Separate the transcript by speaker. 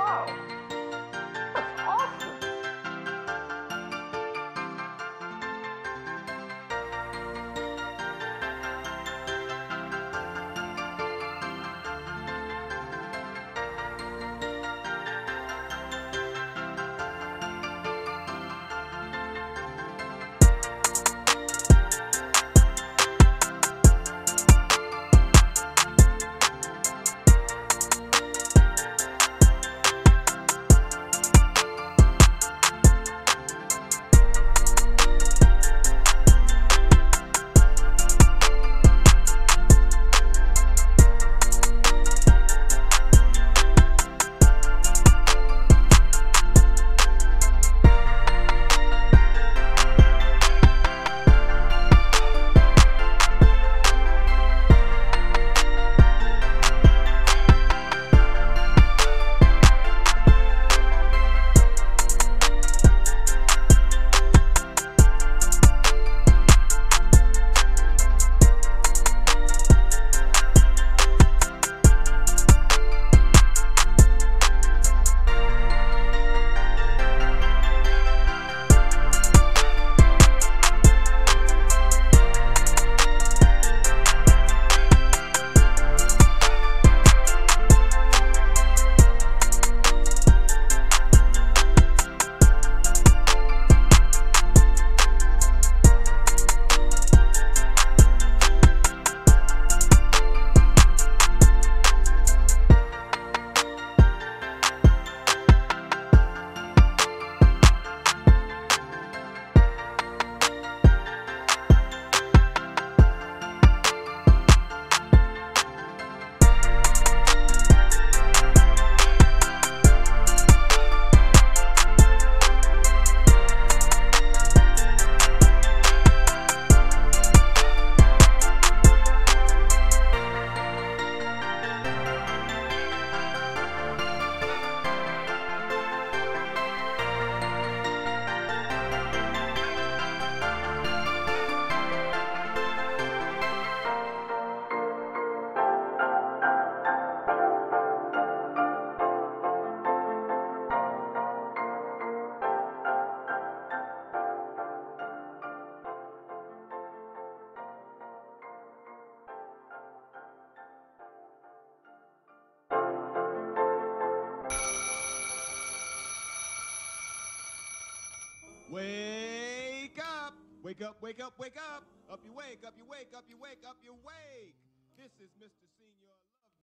Speaker 1: Oh. Wake up! Wake up, wake up, wake up! Up you wake, up you wake, up you wake, up you wake! This is Mr.